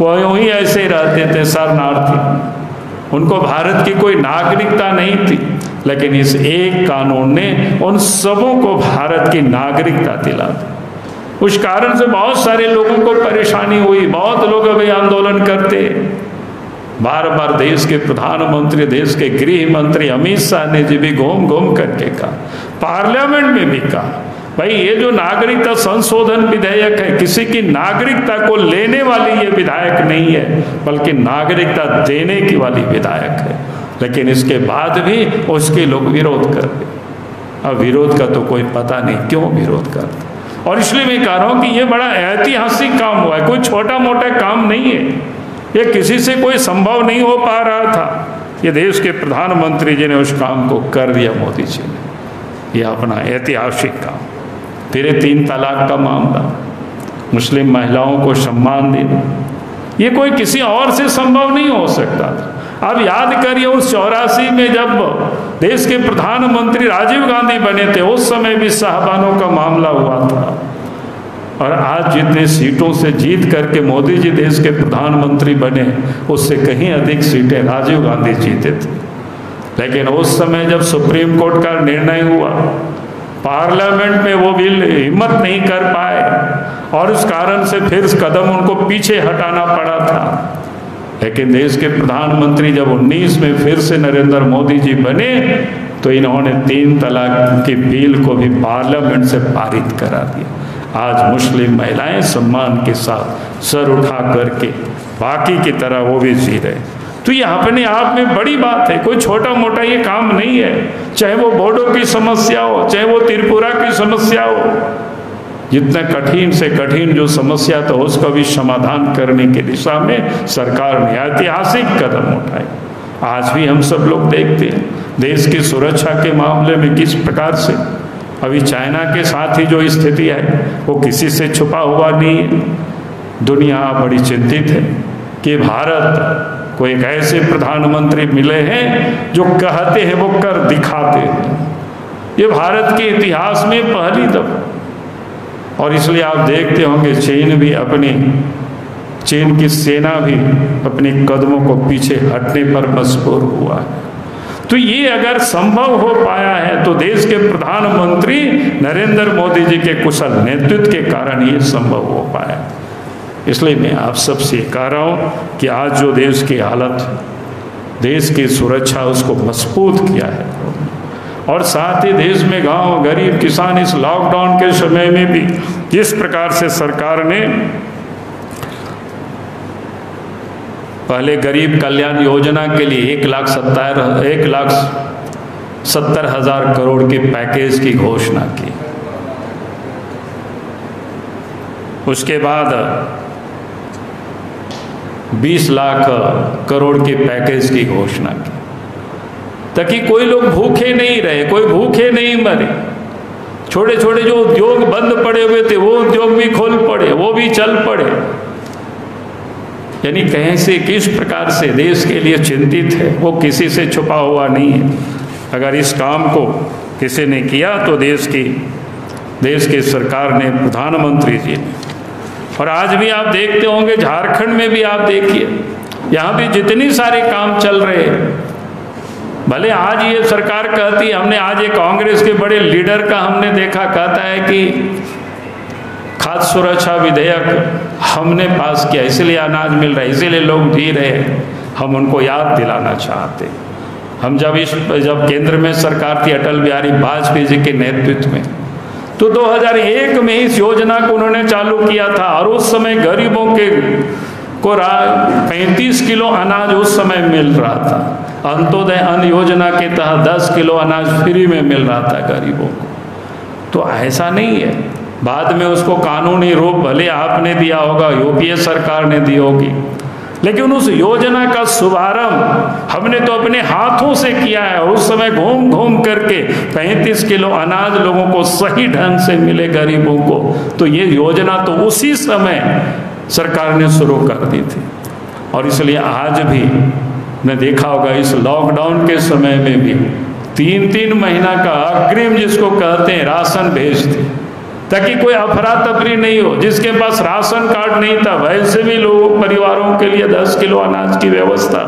वो यूँ ही ऐसे ही रहते थे शरणार्थी। उनको भारत की कोई नागरिकता नहीं थी, लेकिन इस एक कानून ने उन सबों को भारत की नागरिकता दिला दी। उस कारण से बहुत सारे लोगों को परेशानी हुई, बहुत लोग अभी आंदोलन करते। बार बार देश के प्रधानमंत्री, देश के गृह मंत्री अमित शाह ने जी भी घूम घूम करके कहा, पार्लियामेंट में भी कहा भाई, ये जो नागरिकता संशोधन विधेयक है, किसी की नागरिकता को लेने वाली ये विधायक नहीं है, बल्कि नागरिकता देने की वाली विधायक है। लेकिन इसके बाद भी उसके लोग विरोध कर रहे अब विरोध का तो कोई पता नहीं क्यों विरोध करते और इसलिए मैं कह रहा हूँ कि ये बड़ा ऐतिहासिक काम हुआ है, कोई छोटा मोटा काम नहीं है। ये किसी से कोई संभव नहीं हो पा रहा था। ये देश के प्रधानमंत्री जी ने उस काम को कर दिया मोदी जी ने। यह अपना ऐतिहासिक काम। फिर तीन तलाक का मामला, मुस्लिम महिलाओं को सम्मान देना, ये कोई किसी और से संभव नहीं हो सकता था। अब याद करिए उस चौरासी में जब देश के प्रधानमंत्री राजीव गांधी बने थे, उस समय भी साहबानों का मामला हुआ था। और आज जितने सीटों से जीत करके मोदी जी देश के प्रधानमंत्री बने, उससे कहीं अधिक सीटें राजीव गांधी जीते थे। लेकिन उस समय जब सुप्रीम कोर्ट का निर्णय हुआ पार्लियामेंट में वो बिल हिम्मत नहीं कर पाए और उस कारण से फिर कदम उनको पीछे हटाना पड़ा था। लेकिन देश के प्रधानमंत्री जब 19 में फिर से नरेंद्र मोदी जी बने तो इन्होंने तीन तलाक के बिल को भी पार्लियामेंट से पारित करा दिया। आज मुस्लिम महिलाएँ सम्मान के साथ सर उठा करके बाकी की तरह वो भी जी रहे तो ये अपने आप में बड़ी बात है। कोई छोटा मोटा ये काम नहीं है। चाहे वो बोर्डो की समस्या हो, चाहे वो त्रिपुरा की समस्या हो, जितना कठिन से कठिन जो समस्या तो उसका भी समाधान करने की दिशा में सरकार ने ऐतिहासिक कदम उठाए। आज भी हम सब लोग देखते हैं, देश की सुरक्षा के मामले में किस प्रकार से। अभी चाइना के साथ ही जो स्थिति है, वो किसी से छुपा हुआ नहीं दुनिया बड़ी चिंतित है कि भारत को एक ऐसे प्रधानमंत्री मिले हैं जो कहते हैं, वो कर दिखाते हैं। ये भारत के इतिहास में पहली दफ़ा। और इसलिए आप देखते होंगे, चीन भी अपनी, चीन की सेना भी अपने कदमों को पीछे हटने पर मजबूर हुआ है। तो ये अगर संभव हो पाया है तो देश के प्रधानमंत्री नरेंद्र मोदी जी के कुशल नेतृत्व के कारण ये संभव हो पाया इसलिए मैं आप सबसे कह रहा हूँ कि आज जो देश की हालत, देश की सुरक्षा उसको मज़बूत किया है। और साथ ही देश में गाँव, गरीब किसान इस लॉकडाउन के समय में भी जिस प्रकार से सरकार ने पहले गरीब कल्याण योजना के लिए एक लाख सत्तर एक लाख सत्तर हज़ार करोड़ के पैकेज की घोषणा की। उसके बाद 20 लाख करोड़ के पैकेज की घोषणा की। ताकि कोई लोग भूखे नहीं रहे, कोई भूखे नहीं मरे। छोटे छोटे जो उद्योग बंद पड़े हुए थे, वो उद्योग भी खोल पड़े, वो भी चल पड़े। यानी कहीं से किस प्रकार से देश के लिए चिंतित है, वो किसी से छुपा हुआ नहीं है। अगर इस काम को किसी ने किया तो देश की देश की सरकार ने, प्रधानमंत्री जी ने और आज भी आप देखते होंगे, झारखंड में भी आप देखिए, यहाँ भी जितनी सारे काम चल रहे हैं, भले आज ये सरकार कहती, हमने आज एक कांग्रेस के बड़े लीडर का हमने देखा, कहता है कि खाद्य सुरक्षा विधेयक हमने पास किया, इसलिए अनाज मिल रहा है, इसीलिए लोग जी रहे हम उनको याद दिलाना चाहते हम जब इस, जब केंद्र में सरकार थी, अटल बिहारी वाजपेयी जी के नेतृत्व में तो 2001 में इस योजना को उन्होंने चालू किया था और उस समय गरीबों के को पैंतीस किलो अनाज उस समय मिल रहा था। अंत्योदय अन्न योजना के तहत 10 किलो अनाज फ्री में मिल रहा था गरीबों को। तो ऐसा नहीं है। बाद में उसको कानूनी रूप भले आपने दिया होगा, यूपीए सरकार ने दी होगी। लेकिन उस योजना का शुभारंभ हमने तो अपने हाथों से किया है। उस समय घूम घूम करके 35 किलो अनाज लोगों को सही ढंग से मिले गरीबों को। तो ये योजना तो उसी समय सरकार ने शुरू कर दी थी। और इसलिए आज भी मैं देखा होगा इस लॉकडाउन के समय में भी तीन तीन महीना का अग्रिम जिसको कहते हैं राशन भेजते ताकि कोई अफरा तफरी नहीं हो, जिसके पास राशन कार्ड नहीं था वैसे भी लोगों, परिवारों के लिए दस किलो अनाज की व्यवस्था।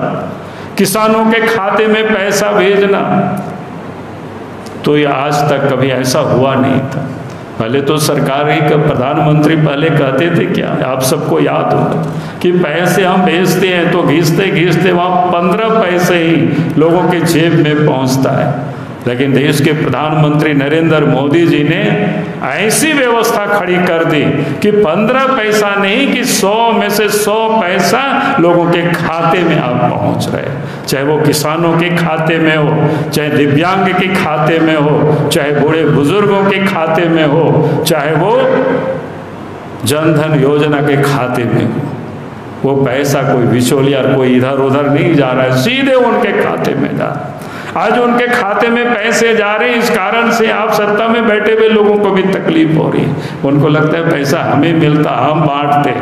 किसानों के खाते में पैसा भेजना। तो ये आज तक कभी ऐसा हुआ नहीं था। पहले तो सरकार ही प्रधानमंत्री पहले कहते थे क्या? आप सबको याद होगा कि पैसे हम भेजते हैं तो घिसते घिसते वहाँ पंद्रह पैसे ही लोगों के जेब में पहुँचता है। लेकिन देश के प्रधानमंत्री नरेंद्र मोदी जी ने ऐसी व्यवस्था खड़ी कर दी कि पंद्रह पैसा नहीं, कि सौ में से सौ पैसा लोगों के खाते में आप पहुँच रहे चाहे वो किसानों के खाते में हो, चाहे दिव्यांग के खाते में हो, चाहे बूढ़े बुज़ुर्गों के खाते में हो, चाहे वो जनधन योजना के खाते में हो, वो पैसा कोई बिचौलिया कोई इधर उधर नहीं जा रहा है, सीधे उनके खाते में जा रहा है। आज उनके खाते में पैसे जा रहे हैं, इस कारण से आप सत्ता में बैठे हुए लोगों को भी तकलीफ़ हो रही है। उनको लगता है पैसा हमें मिलता, हम बांटते।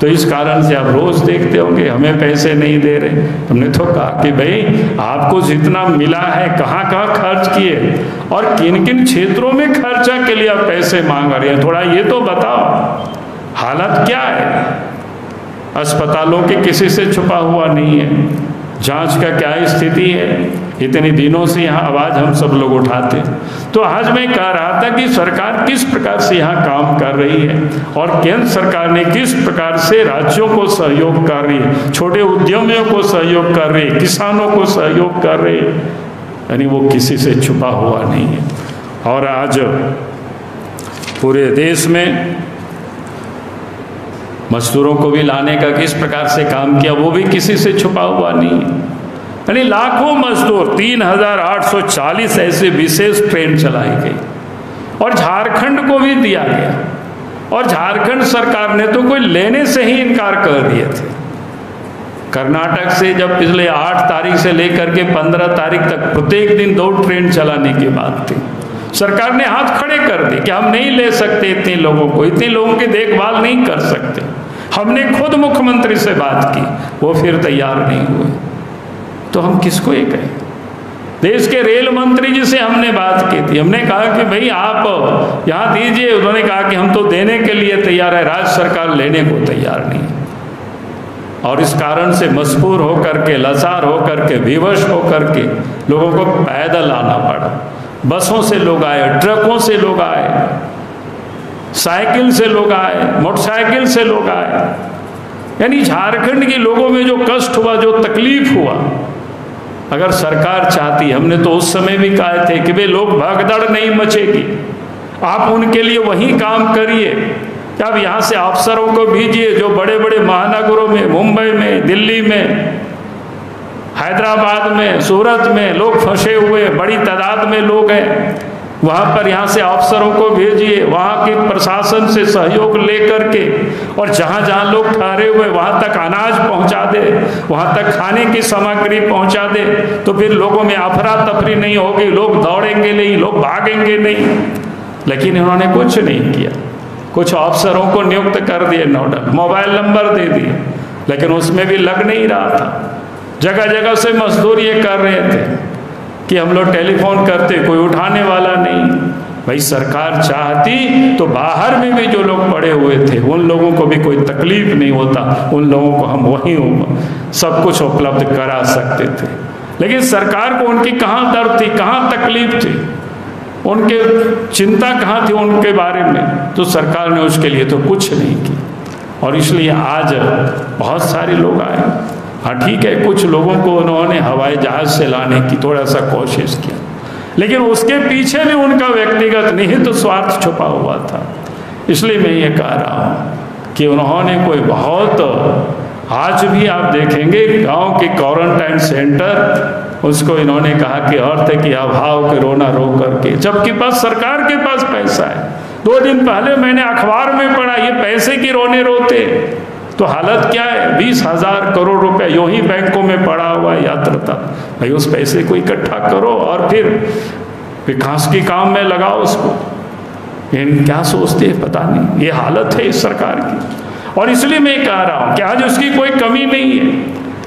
तो इस कारण से आप रोज देखते होंगे, हमें पैसे नहीं दे रहे। हमने तो कहा कि भाई, आपको जितना मिला है कहाँ कहाँ खर्च किए? और किन किन क्षेत्रों में खर्चा के लिए आप पैसे मांग रहे हैं? थोड़ा ये तो बताओ, हालत क्या है? अस्पतालों के किसी से छुपा हुआ नहीं है। जाँच का क्या स्थिति है? इतने दिनों से यहाँ आवाज़ हम सब लोग उठाते तो आज मैं कह रहा था कि सरकार किस प्रकार से यहाँ काम कर रही है और केंद्र सरकार ने किस प्रकार से राज्यों को सहयोग कर रही है, छोटे उद्यमियों को सहयोग कर रही है, किसानों को सहयोग कर रही यानी वो किसी से छुपा हुआ नहीं है। और आज पूरे देश में मजदूरों को भी लाने का किस प्रकार से काम किया, वो भी किसी से छुपा हुआ नहीं है। यानी लाखों मजदूर 3,840 ऐसे विशेष ट्रेन चलाई गई। और झारखंड को भी दिया गया। और झारखंड सरकार ने तो कोई लेने से ही इनकार कर दिए थे। कर्नाटक से जब पिछले आठ तारीख से लेकर के पंद्रह तारीख तक प्रत्येक दिन दो ट्रेन चलाने की बात थी। सरकार ने हाथ खड़े कर दिए कि हम नहीं ले सकते इतने लोगों को इतने लोगों की देखभाल नहीं कर सकते। हमने खुद मुख्यमंत्री से बात की वो फिर तैयार नहीं हुए। तो हम किसको ये कहें? देश के रेल मंत्री जी से हमने बात की थी। हमने कहा कि भाई आप यहाँ दीजिए। उन्होंने कहा कि हम तो देने के लिए तैयार है। राज्य सरकार लेने को तैयार नहीं और इस कारण से मजबूर होकर के, लाचार होकर के, विवश होकर के लोगों को पैदल आना पड़ा। बसों से लोग आए, ट्रकों से लोग आए, साइकिल से लोग आए, मोटरसाइकिल से लोग आए। यानी झारखंड के लोगों में जो कष्ट हुआ, जो तकलीफ़ हुआ अगर सरकार चाहती, हमने तो उस समय भी कहे थे कि वे लोग भगदड़ नहीं मचेगी। आप उनके लिए वही काम करिए। आप यहाँ से अफसरों को भेजिए जो बड़े बड़े महानगरों में, मुंबई में, दिल्ली में, हैदराबाद में, सूरत में लोग फंसे हुए, बड़ी तादाद में लोग हैं। वहाँ पर यहाँ से अफसरों को भेजिए, वहाँ के प्रशासन से सहयोग लेकर के, और जहाँ जहाँ लोग ठहरे हुए, वहाँ तक अनाज पहुँचा दे, वहाँ तक खाने की सामग्री पहुँचा दे तो फिर लोगों में अफरा तफरी नहीं होगी, लोग दौड़ेंगे नहीं, लोग भागेंगे नहीं। लेकिन इन्होंने कुछ नहीं किया। कुछ अफसरों को नियुक्त कर दिए नोडल मोबाइल नंबर दे दिए, लेकिन उसमें भी लग नहीं रहा था। जगह जगह से मजदूर ये कर रहे थे। कि हम लोग टेलीफोन करते, कोई उठाने वाला नहीं। भाई, सरकार चाहती तो बाहर में भी जो लोग पड़े हुए थे, उन लोगों को भी कोई तकलीफ़ नहीं होता, उन लोगों को हम वहीं सब कुछ उपलब्ध करा सकते थे। लेकिन सरकार को उनकी कहाँ दर्द थी, कहाँ तकलीफ़ थी? उनके चिंता कहाँ थी उनके बारे में? तो सरकार ने उसके लिए तो कुछ नहीं किया। और इसलिए आज बहुत सारे लोग आए। हाँ ठीक है, कुछ लोगों को उन्होंने हवाई जहाज़ से लाने की थोड़ा सा कोशिश किया। लेकिन उसके पीछे भी उनका व्यक्तिगत निहित तो स्वार्थ छुपा हुआ था। इसलिए मैं ये कह रहा हूँ कि उन्होंने कोई बहुत, आज भी आप देखेंगे, गाँव के क्वारंटाइन सेंटर उसको इन्होंने कहा कि अर्थ कि अभाव के रोना रो करके, जबकि पास सरकार के पास पैसा है। दो दिन पहले मैंने अखबार में पढ़ा, ये पैसे की रोने रोते। तो हालत क्या है? बीस हज़ार करोड़ रुपए यू ही बैंकों में पड़ा हुआ है यात्रता भाई, उस पैसे को इकट्ठा करो और फिर विकास के काम में लगाओ उसको। लेकिन क्या सोचते हैं? पता नहीं। ये हालत है इस सरकार की। और इसलिए मैं कह रहा हूँ कि आज उसकी कोई कमी नहीं है।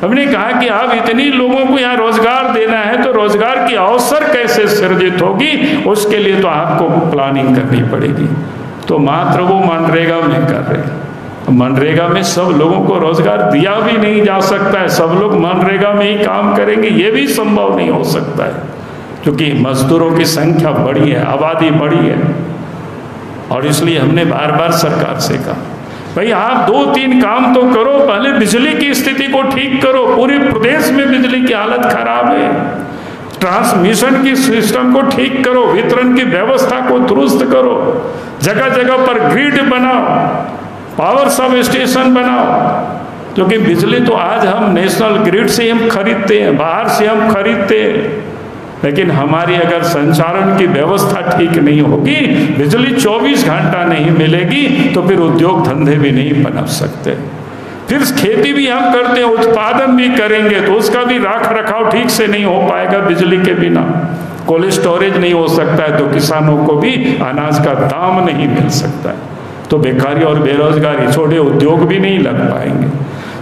हमने कहा कि आप इतनी लोगों को यहाँ रोज़गार देना है तो रोज़गार की अवसर कैसे सृजित होगी? उसके लिए तो आपको प्लानिंग करनी पड़ेगी। तो मात्र वो मनरेगा में कर रहे हैं। मनरेगा में सब लोगों को रोज़गार दिया भी नहीं जा सकता है। सब लोग मनरेगा में ही काम करेंगे, ये भी संभव नहीं हो सकता है। क्योंकि मजदूरों की संख्या बढ़ी है, आबादी बढ़ी है। और इसलिए हमने बार बार सरकार से कहा, भाई, आप दो तीन काम तो करो, पहले बिजली की स्थिति को ठीक करो, पूरे प्रदेश में बिजली की हालत खराब है। ट्रांसमिशन की सिस्टम को ठीक करो, वितरण की व्यवस्था को दुरुस्त करो जगह जगह पर ग्रिड बनाओ। पावर सब स्टेशन बनाओ। क्योंकि बिजली तो आज हम नेशनल ग्रिड से हम खरीदते हैं, बाहर से हम खरीदते हैं। लेकिन हमारी अगर संचालन की व्यवस्था ठीक नहीं होगी, बिजली 24 घंटा नहीं मिलेगी तो फिर उद्योग धंधे भी नहीं बना सकते। फिर खेती भी हम करते हैं, उत्पादन भी करेंगे तो उसका भी राख रखाव ठीक से नहीं हो पाएगा बिजली के बिना। कोल्ड स्टोरेज नहीं हो सकता है तो किसानों को भी अनाज का दाम नहीं मिल सकता है। तो बेकारी और बेरोजगारी छोटे उद्योग भी नहीं लग पाएँगे।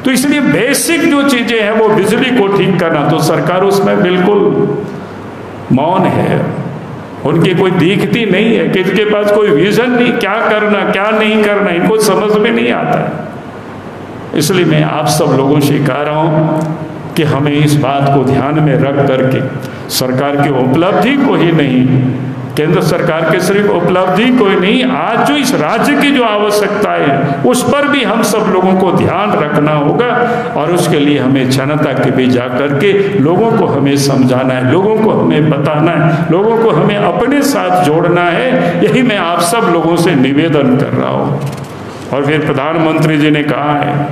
तो इसलिए बेसिक जो चीज़ें हैं, वो बिजली को ठीक करना तो सरकार उसमें बिल्कुल मौन है। उनकी कोई दिखती नहीं है किसके पास कोई विजन नहीं, क्या करना, क्या नहीं करना, इनको समझ में नहीं आता है। इसलिए मैं आप सब लोगों से कह रहा हूँ कि हमें इस बात को ध्यान में रख करके सरकार की उपलब्धि को ही नहीं केंद्र सरकार के सिर्फ़ उपलब्धि कोई नहीं, आज जो इस राज्य की जो आवश्यकताएँ है, उस पर भी हम सब लोगों को ध्यान रखना होगा और उसके लिए हमें जनता के बीच जा करके लोगों को हमें समझाना है, लोगों को हमें बताना है, लोगों को हमें अपने साथ जोड़ना है, यही मैं आप सब लोगों से निवेदन कर रहा हूँ। और फिर प्रधानमंत्री जी ने कहा है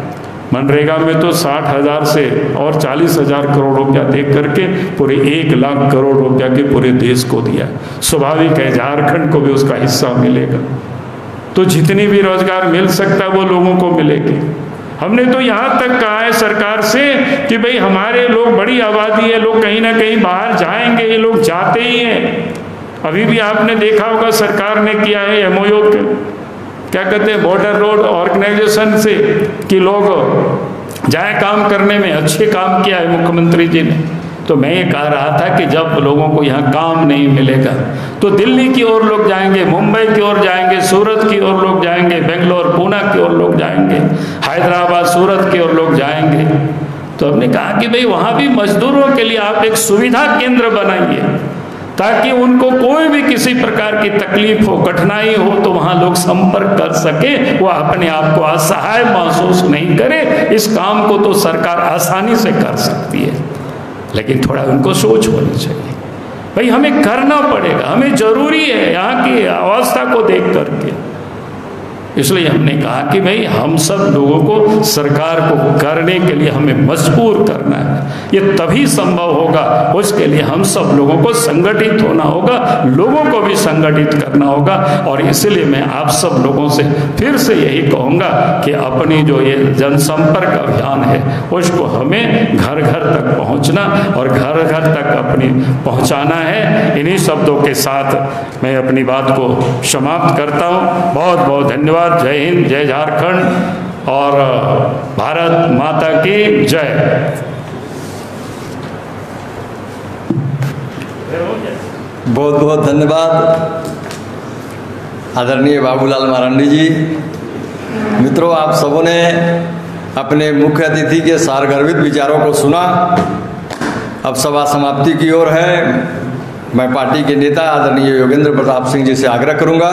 मनरेगा में तो साठ हज़ार से और चालीस हज़ार करोड़ रुपया देख करके पूरे एक लाख करोड़ रुपया के पूरे देश को दिया स्वाभाविक है, झारखंड को भी उसका हिस्सा मिलेगा। तो जितनी भी रोज़गार मिल सकता है वो लोगों को मिलेगी। हमने तो यहाँ तक कहा है सरकार से कि भाई हमारे लोग बड़ी आबादी है, लोग कहीं ना कहीं बाहर जाएँगे, ये लोग जाते ही हैं। अभी भी आपने देखा होगा सरकार ने किया है एमओयू क्या कहते हैं बॉर्डर रोड ऑर्गेनाइजेशन से कि लोग जाए काम करने में, अच्छे काम किया है मुख्यमंत्री जी ने। तो मैं ये कह रहा था कि जब लोगों को यहाँ काम नहीं मिलेगा तो दिल्ली की ओर लोग जाएँगे, मुंबई की ओर जाएँगे, सूरत की ओर लोग जाएँगे, बेंगलोर, पूना की ओर लोग जाएँगे, हैदराबाद, सूरत की ओर लोग जाएँगे। तो हमने कहा कि भाई, वहाँ भी मजदूरों के लिए आप एक सुविधा केंद्र बनाइए। ताकि उनको कोई भी किसी प्रकार की तकलीफ़ हो, कठिनाई हो तो वहाँ लोग संपर्क कर सके, वो अपने आप को असहाय महसूस नहीं करे। इस काम को तो सरकार आसानी से कर सकती है, लेकिन थोड़ा उनको सोच होनी चाहिए। भाई, हमें करना पड़ेगा, हमें ज़रूरी है यहाँ की अवस्था को देख करके। इसलिए हमने कहा कि भाई, हम सब लोगों को सरकार को करने के लिए हमें मजबूर करना है। ये तभी संभव होगा, उसके लिए हम सब लोगों को संगठित होना होगा, लोगों को भी संगठित करना होगा। और इसलिए मैं आप सब लोगों से फिर से यही कहूँगा कि अपनी जो ये जनसंपर्क अभियान है, उसको हमें घर घर तक पहुँचना और घर घर तक अपनी पहुँचाना है। इन्हीं शब्दों के साथ मैं अपनी बात को समाप्त करता हूँ। बहुत बहुत धन्यवाद। धन्यवाद। जय हिंद, जय झारखंड और भारत माता की जय। बहुत बहुत धन्यवाद। आदरणीय बाबूलाल मारंडी जी। मित्रों, आप सबों ने अपने मुख्य अतिथि के सारगर्भित विचारों को सुना। अब सभा समाप्ति की ओर है। मैं पार्टी के नेता आदरणीय योगेंद्र प्रताप सिंह जी से आग्रह करूँगा।